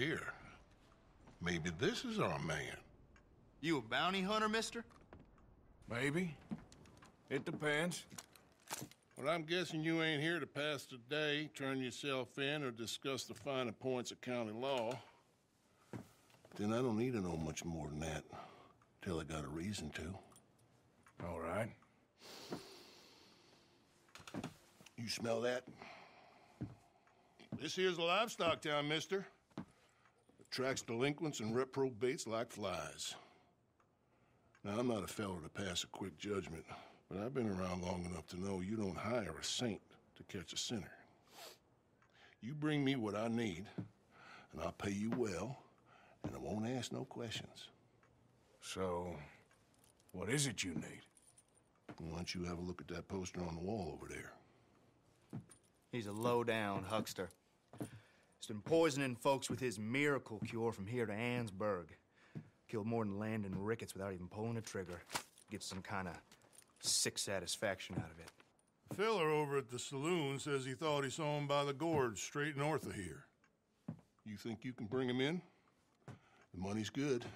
Here. Maybe this is our man. You a bounty hunter, mister? Maybe. It depends. Well, I'm guessing you ain't here to pass the day, turn yourself in, or discuss the finer points of county law. Then I don't need to know much more than that, till I got a reason to. All right. You smell that? This here's a livestock town, mister. Attracts delinquents and reprobates like flies. Now, I'm not a feller to pass a quick judgment, but I've been around long enough to know you don't hire a saint to catch a sinner. You bring me what I need, and I'll pay you well, and I won't ask no questions. So, what is it you need? Why don't you have a look at that poster on the wall over there? He's a low-down huckster. He's been poisoning folks with his miracle cure from here to Annesburg. Killed more than Landon Ricketts without even pulling a trigger. Gets some kind of sick satisfaction out of it. Filler over at the saloon says he thought he saw him by the gorge straight north of here. You think you can bring him in? The money's good.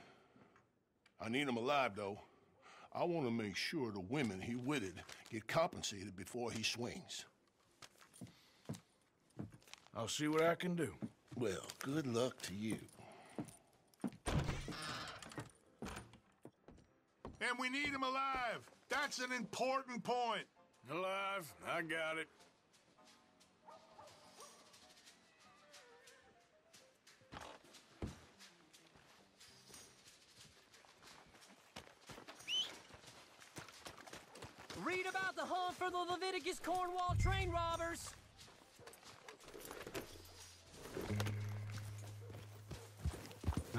I need him alive, though. I want to make sure the women he witted get compensated before he swings. I'll see what I can do. Well, good luck to you. And we need him alive. That's an important point. Alive, I got it. Read about the hunt for the Leviticus Cornwall train robbers.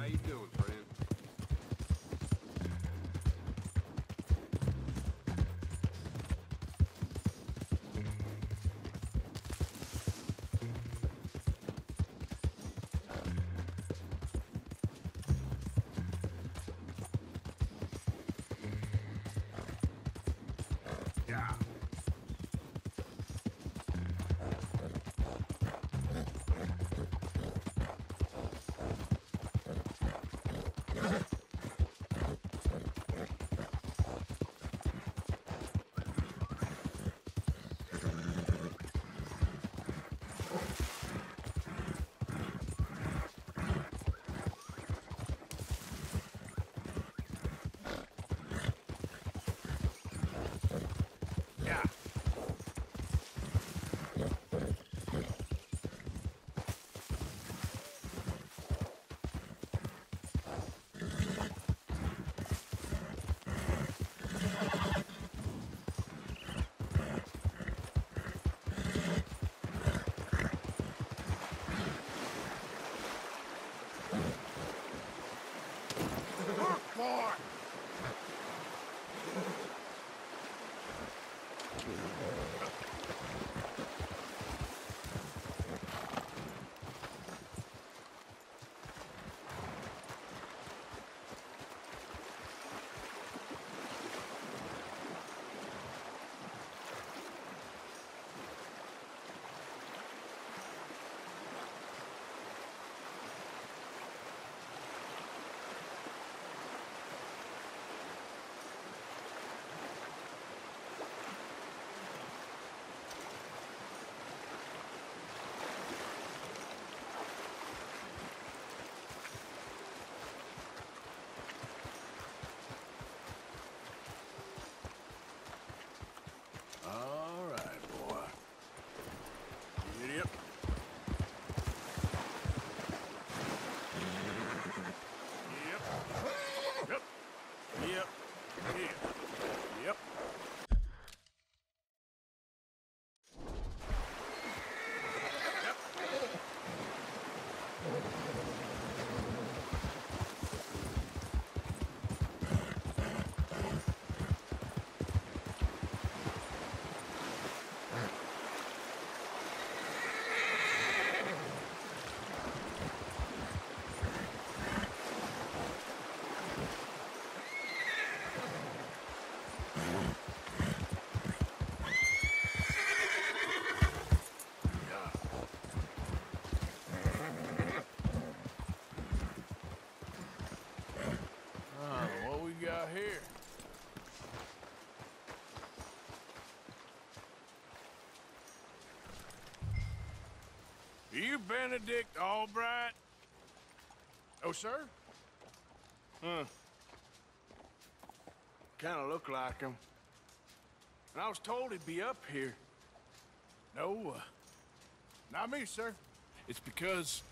You doing, friend? Benedict Allbright? Oh, sir? Kind of look like him. And I was told he'd be up here. No, uh, not me, sir. It's because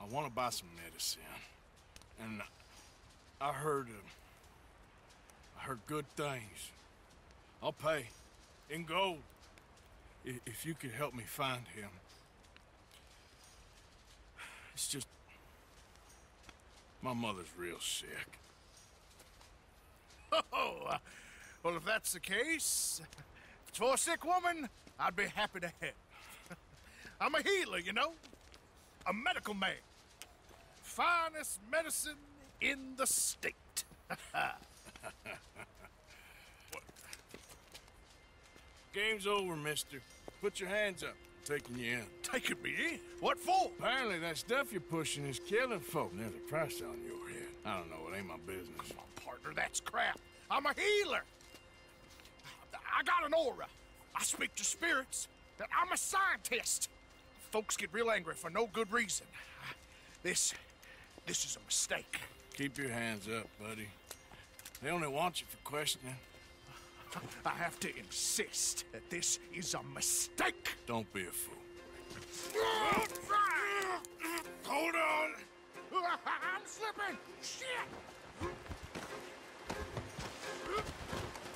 I want to buy some medicine, and I heard uh, I heard good things. I'll pay in gold if you could help me find him. It's just my mother's real sick. Oh, uh, well, if that's the case, if it's for a sick woman, I'd be happy to help. I'm a healer, you know, a medical man. Finest medicine in the state. Game's over, mister. Put your hands up. I'm taking you in. Taking me in? What for? Apparently that stuff you're pushing is killing folk. And there's a price on your head. I don't know, it ain't my business. Come on, partner, that's crap. I'm a healer. I got an aura. I speak to spirits. I'm a scientist. Folks get real angry for no good reason. This, this is a mistake. Keep your hands up, buddy. They only want you for questioning. I have to insist that this is a mistake. Don't be a fool. Hold on. I'm slipping. Shit.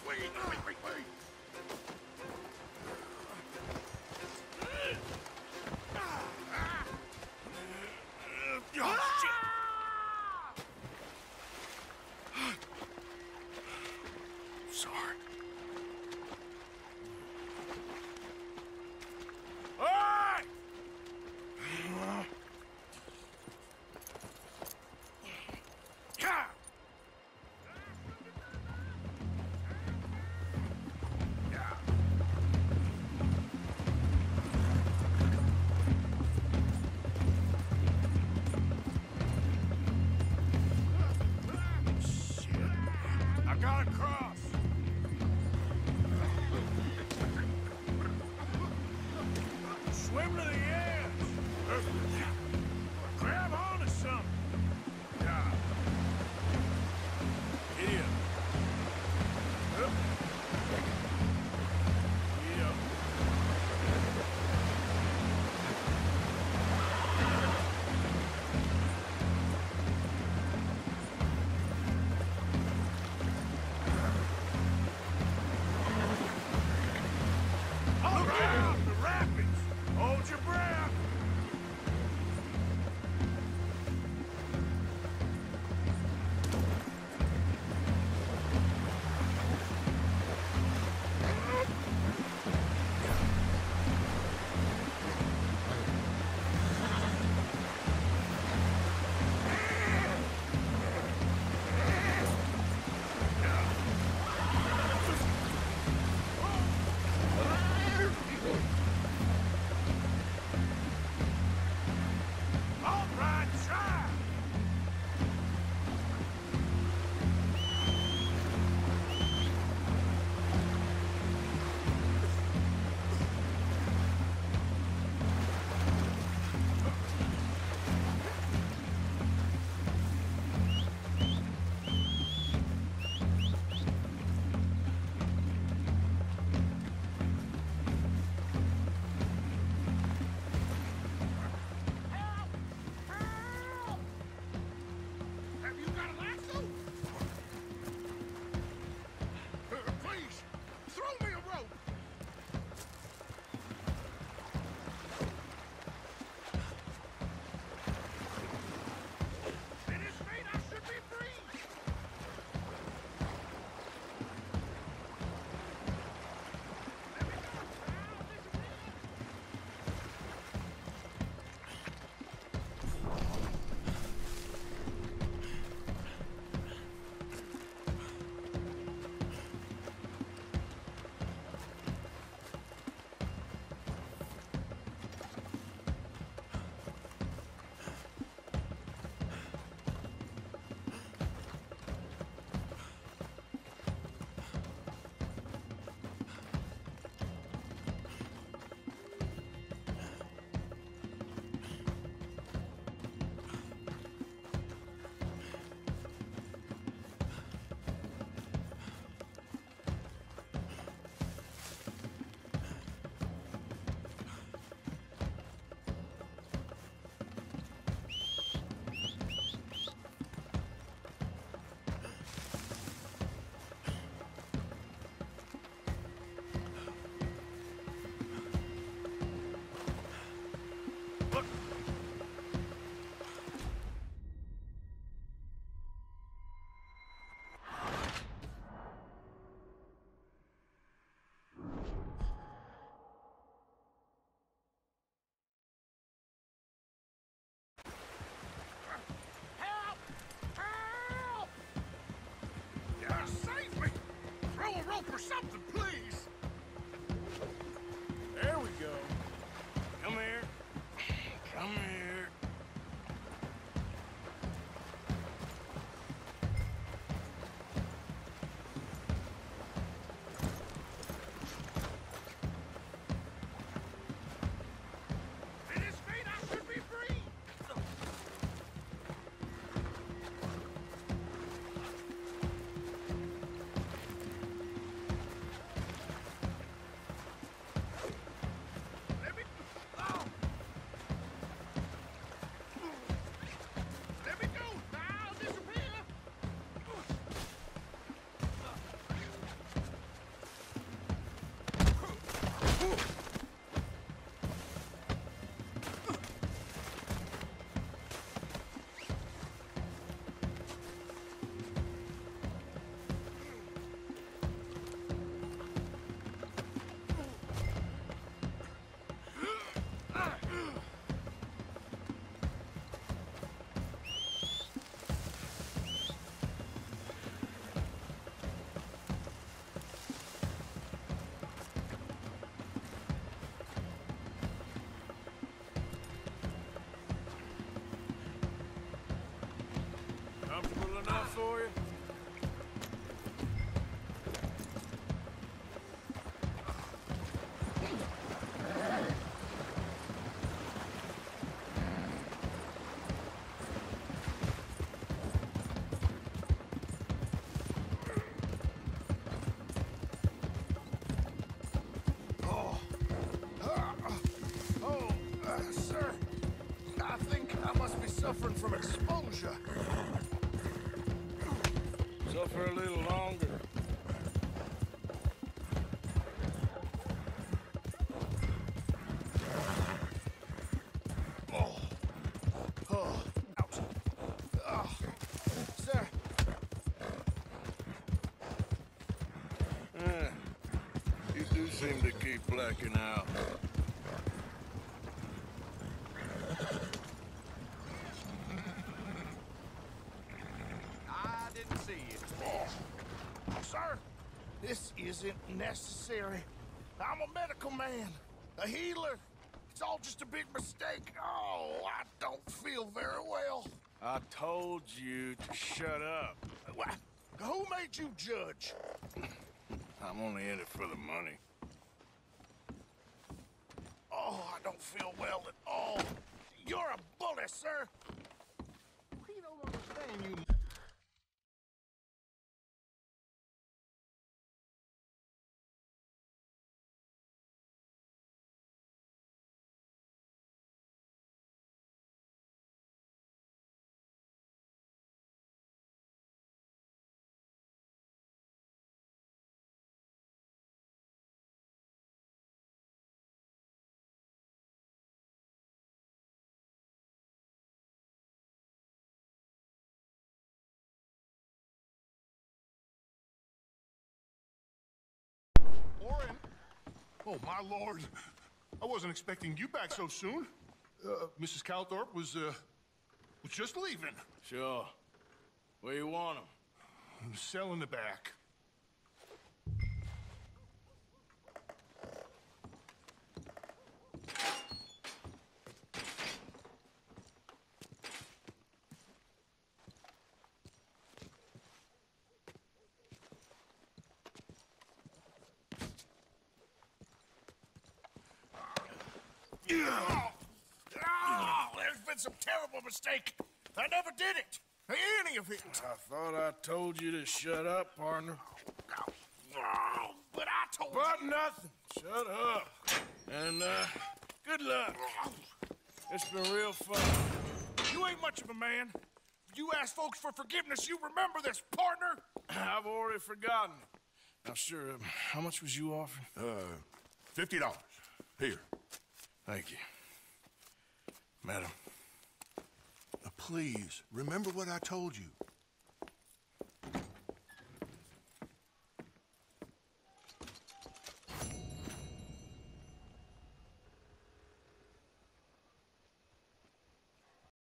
Wait, wait, wait, wait. Something, please. Enough for you? I think I must be suffering from exposure. Suffer a little longer. Sir, this isn't necessary. I'm a medical man, a healer. It's all just a big mistake. Oh, I don't feel very well. I told you to shut up. Wha- Who made you judge? I'm only in it for the money. Oh, I don't feel well at all. You're a bully, sir. We don't understand you. Oh, my lord. I wasn't expecting you back so soon. Uh, Mrs. Calthorpe was, uh, was just leaving. Sure. Where you want him? Cell in the back. Oh, oh, there's been some terrible mistake. I never did it. Any of it. I thought I told you to shut up, partner. Oh, but I told But nothing. Shut up. And, uh, good luck. It's been real fun. you, you ain't much of a man. You ask folks for forgiveness, you remember this, partner? I've already forgotten. Now, sure, um, how much was you offering? Uh, fifty dollars. Here. Thank you. Madam. Now, please, remember what I told you.